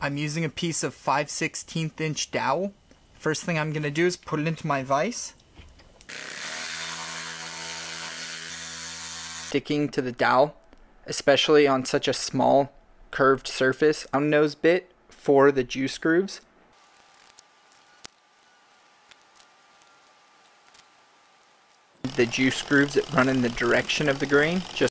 I'm using a piece of 5 16th inch dowel. First thing I'm going to do is put it into my vise. Sticking to the dowel, especially on such a small curved surface round nose bit for the juice grooves. The juice grooves that run in the direction of the grain, just